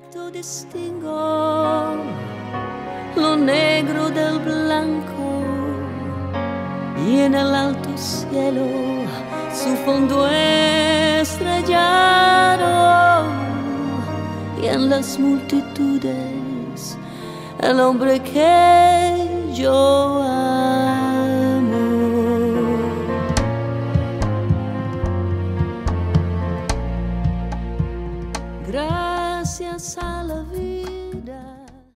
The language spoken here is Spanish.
Perfecto distingo lo negro del blanco y en el alto cielo su fondo estrellado y en las multitudes el hombre que yo amo. chegasse a sala,